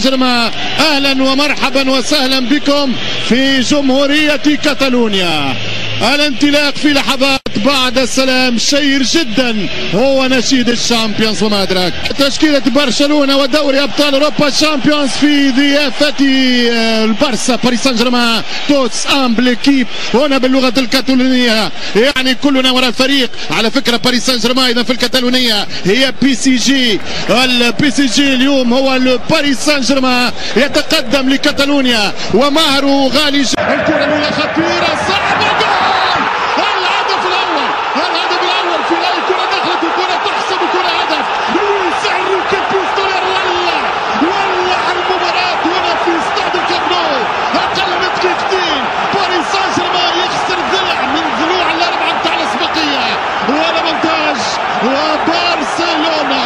مجرمة أهلا ومرحبا وسهلا بكم في جمهورية كاتالونيا. الانطلاق في لحظات بعد السلام شير جدا. هو نشيد ال Champions وما أدراك. تشكيلة برشلونة ودوري أبطال أوروبا ال Champions في ضيافة البارسا باريس سان جيرمان tots amb l'equip هنا باللغة الكتالونيه يعني كلنا وراء الفريق. على فكرة باريس سان جيرمان اذا في الكتالونيه هي PSG ال PSG اليوم هو باريس سان جيرمان يتقدم لكتالونيا ومهره غالي الكرة الأولى خطيرة صعبه جول الهدف الأول الهدف الأول في اي كره دخلت وكره تحسب وكره هدف لويس انريكي pistolero ولع ولع المباراه هنا في استاد الكامب نو أقل من دقيقتين باريس سان جيرمان يخسر ضلع من ضلوع الاربعه بتاع الاسبقيه ولا مونتاج وبرشلونه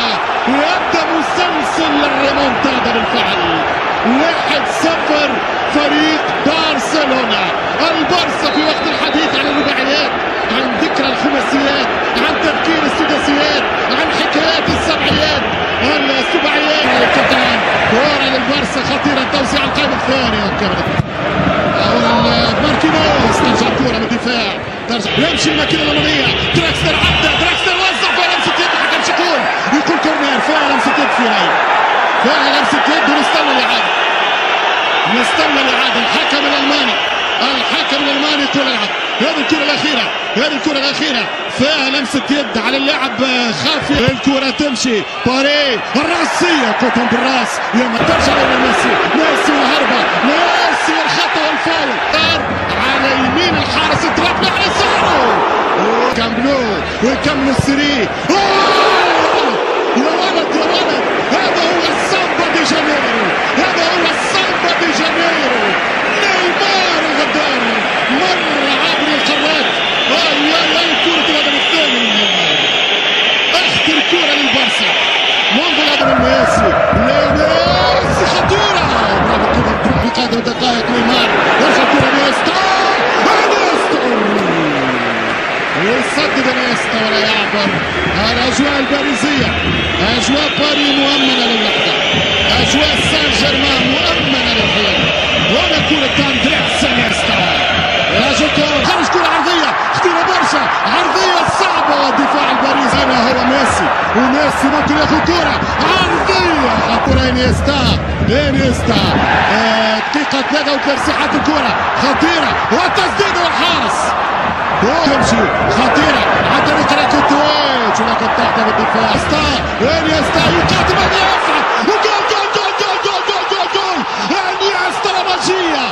يبدا مسلسل الريمونتادا بالفعل واحد صفر فريق برشلونه البارسا في وقت الحديث عن الرباعيات عن ذكرى الخماسيات عن تفكير السداسيات عن حكايات السبعيات. السباعيات الكابتن كورة للبارسا خطيرة التوسيع القائم الثاني. ماركينوس ترجع الكورة من الدفاع ترجع. يمشي الماكينة الأمامية دراكستر عدى. دراكستر وزع. فيها لمسة يد حكم شكون؟ يقول corner. فيها لمسة يد في هاي. فيها لمسة يد ونستنى الإعادة نستنى الإعادة الحكم الألماني. الحكم الألماني العب هذه الكرة الأخيرة. هذه الكرة الأخيرة. فيها لمسة يد على اللاعب خافي. الكرة تمشي. باري. الرأسية. قطن بالراس. يوم ترجع إلى ميسي. ميسي وهربة. ميسي الخطأ والفاول على يمين الحارس. تراب على سعره كامبلو ويكمل السري. Barça. Longa lá do Messi. Messi retira. Bravo aqui, vai complicado. Da Caia Climar. Hoje aqui o Nesta. É Nesta. E sabe de Nesta. Olha aí agora. Olha é a Joel Berizia. A é Joel Pari Muhammad Al-Nakta. A é Joel Saint-Germain O Messi não cria cultura. عرضية الكرة إنيستا إنيستا دقيقة 33 حتى الكرة خطيرة والتسديد والحارس تمشي خطيرة عن طريق راكوتويتش ولكن تحت بالدفاع إنيستا إنيستا يقدم ويفعل وجول جول جول جول جول جول جول إنيستا magia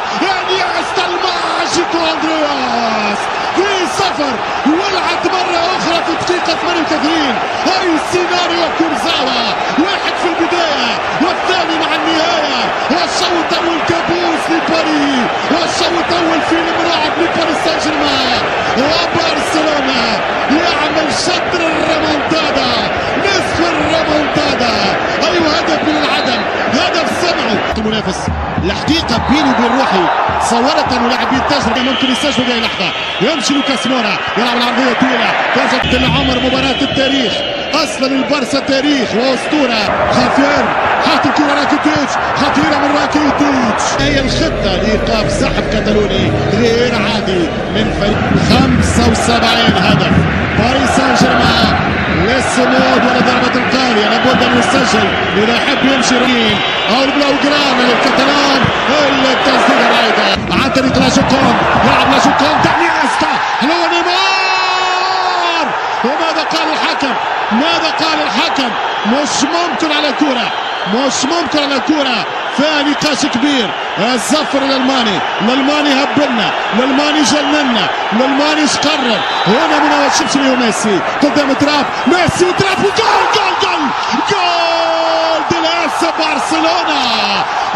والشوط الأول فيلم رعب لباريس سان جيرمان وبرشلونة يعمل شطر الريمونتادا نصف الريمونتادا. أيوة هدف من العدم هدف سمعه المنافس الحقيقة بيني وبين روحي صورت أنه لاعب يتجرب ممكن يسجل في لحظة يمشي لوكاس مورا يلعب العرضية طويلة ترجع لعمر مباراة التاريخ أصلا البارسا تاريخ وأسطورة خافير حاط الكرة راكيتيتش خطيرة من راكيتيتش هي الخطة لإيقاف سحب كتالوني غير عادي من فريق 75 هدف. باريس سان جيرمان للصمود ولا ضربة القارية. لابد ان يسجل. إذا يحب يمشي رين أو البلوغرام للكتالان التسديد البعيدة عن طريق لاجوكون يلعب لاجوكون تانيستا هو نيمار. وماذا قال الحكم؟ ماذا قال الحكم؟ مش ممكن على كرة مش ممكن على كرة فيها نقاش كبير. الزفر الألماني. الألماني هبلنا. الألماني جننا. الألماني إيش قرر هنا من الشمسي وميسي قدام تراب. ميسي وتراب وجول جول جول. جول دلاس برشلونه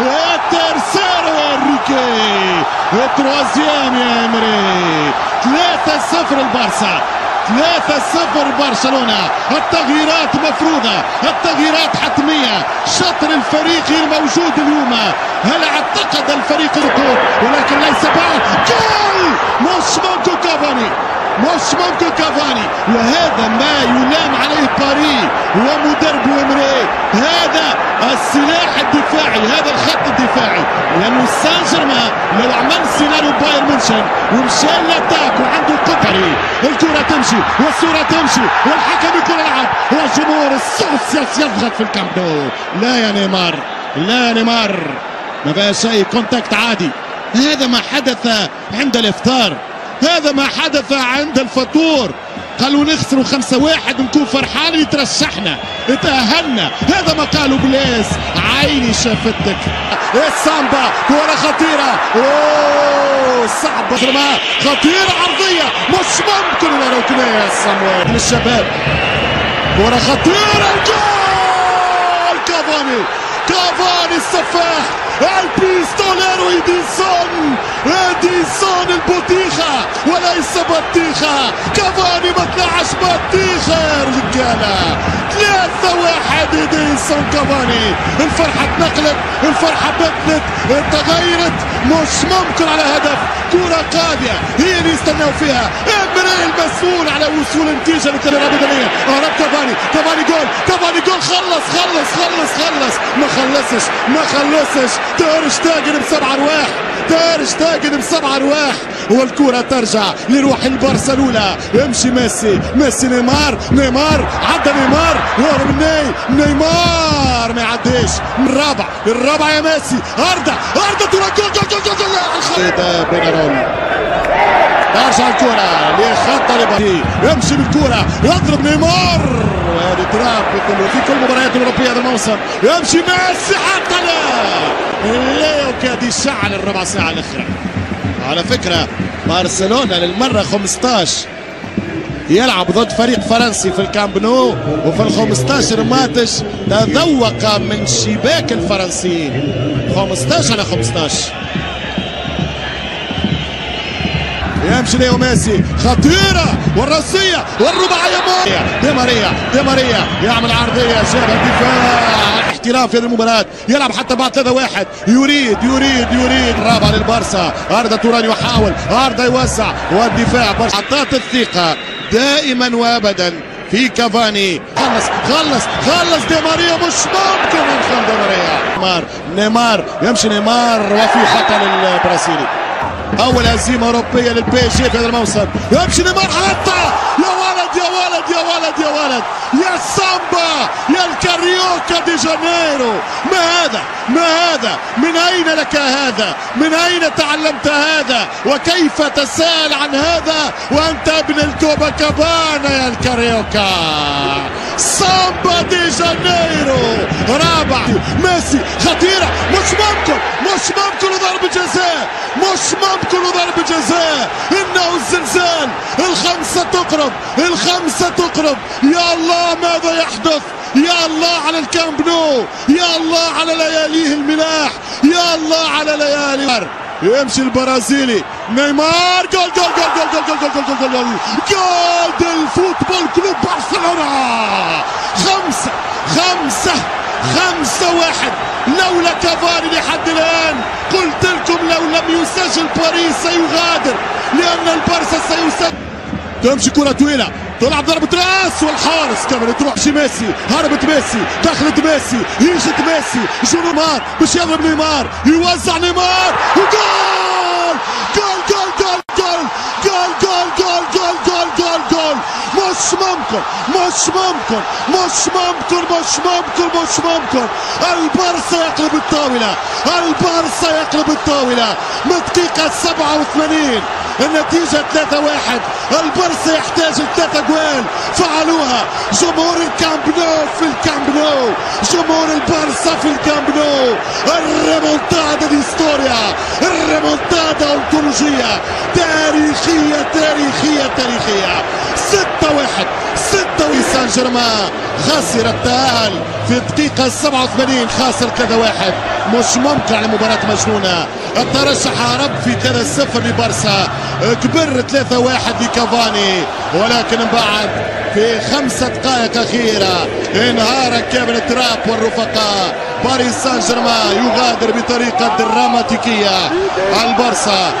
الترسيرو إنريكي. التروازيام يا امري 3-0 البارسا 3-0 برشلونة. التغييرات مفروضة. التغييرات حتمية. شطر الفريق الموجود اليوم. هل اعتقد الفريق الهبوط ولكن ليس بعد. جول! مش ممكن كافاني. مش ممكن كافاني. وهذا ما يلام ومدرب امري هذا السلاح الدفاعي هذا دفاعي لأنه سان جيرمان لو عمل سيناريو بايرن مونشن ومشى l'attaque وعنده قطري الكرة تمشي والصورة تمشي والحكم يكون العب والجمهور ال socios يضغط في الكامب. نو لا يا نيمار لا يا نيمار. ما بقى شيء contact عادي. هذا ما حدث عند الإفطار. هذا ما حدث عند الفطور. قالوا نخسروا خمسة واحد نكون فرحانين يترشحنا تأهلنا هذا ما قالوا بليس عيني شافتك. السامبا كرة خطيرة. أوه صعبة. خطيرة عرضية. مش ممكن ركنية سامويل للشباب كرة خطيرة. الجول! كافاني. كافاني السفاح. ال pistolero إيديسون. إيديسون البطيخة وليس بطيخة. كافاني ما طلعش بطيخة يا رجالة. ثلاثة واحد ايديسون كافاني الفرحة تنقلت الفرحة بدلت تغيرت. مش ممكن على هدف. كرة قاضية هي اللي يستناو فيها. امري المسؤول على وصول نتيجة للكرة بدنية هرب كافاني. كافاني جول. كافاني جول. خلص خلص خلص خلص. ما خلصش ما خلصش. تير شتاجن بسبع أرواح. تير شتاجن بسبع أرواح. والكرة ترجع لروح الأولى يمشي ميسي. ميسي نيمار. نيمار. عدى نيمار. ورا من ني نيمار. ما يعديش. من الرابع الرابع يا ميسي. أردا. أردا ترى جول جول جول جول جول. بينارول ترجع الكرة لخط لبدي يمشي بالكرة. يضرب نيمار. وهذه تراب في كل المباريات الأوروبية هذا الموسم. يمشي ميسي. حتى لا ليو كاد يشعل الربع ساعة الأخرى على فكرة برشلونة للمرة 15 يلعب ضد فريق فرنسي في الكامب نو وفي ال 15 ماتش تذوق من شباك الفرنسيين. 15 على 15 يمشي ليو ميسي. خطيرة! والراسية والرباعية ماريا دي ماريا! دي ماريا! يعمل عرضية شبه الدفاع. احتراف في هذه المباراة. يلعب حتى بعد 3 واحد. يريد يريد يريد. رابع للبارسا أردا توران يحاول. أردا يوسع والدفاع حطات الثقة. دائما وابدا في كافاني. خلص خلص خلص. دي ماريا مش ممكن. يدخل دي ماريا. نيمار نيمار. يمشي نيمار. وفي خطأ للبرازيلي. أول هزيمة أوروبية لل PSG في هذا الموسم. يمشي نيمار. حتى يا ولد يا ولد يا ولد يا ولد. يا يا الكاريوكا دي جانيرو ما هذا؟ ما هذا؟ من أين لك هذا؟ من أين تعلمت هذا؟ وكيف تسأل عن هذا؟ وأنت ابن الكوبا كابانا يا الكاريوكا. سامبا دي جانيرو رابع. ميسي. خطيرة. مش ممكن. مش ممكن ضرب جزاء. مش ممكن ضرب جزاء. إنه الزلزال. الخمسة تقرب. الخمسة تقرب. يا الله ماذا يحدث؟ يا الله على الكامب نو يا الله على لياليه الملاح يا الله على ليالي يمشي البرازيلي. نيمار جول جول جول جول جول جول جول جول جول جول. gol del Futbol Club Barcelona خمسة خمسة خمسة واحد. لولا كافاني لحد الآن. قلت لكم لو لم يسجل باريس سيغادر لأن البارسا سيسجل تمشي كرة طويلة. تلعب ضربة راس والحارس كمان تروح شي ميسي. هربت ميسي. دخلت ميسي. يجت ميسي. شو نيمار. باش يضرب نيمار. يوزع نيمار. وجول! جول جول جول! جول جول, جول, جول! مش ممكن مش ممكن مش ممكن مش ممكن مش ممكن. البارسا يقلب الطاولة البارسا يقلب الطاولة. من الدقيقة 87 النتيجة 3-1 البارسا يحتاج ثلاثة جوال فعلوها. جمهور الكامب نو في الكامب نو. جمهور البارسا في الكامب نو. الريمونتادا دي ستوريا. الريمونتادا أنطولوجية. تاريخية تاريخية تاريخية. 6 واحد. 6 سان جيرمان خسر التأهل. في الدقيقة 87 خاسر 3 واحد. مش ممكن على مباراة مجنونة. الترشح هرب في 3-0 لبارسا. كبر 3-1 لكافاني. ولكن بعد في خمسة دقائق أخيرة انهار كامل تراب والرفقاء. باريس سان جيرمان يغادر بطريقة دراماتيكية. البارسا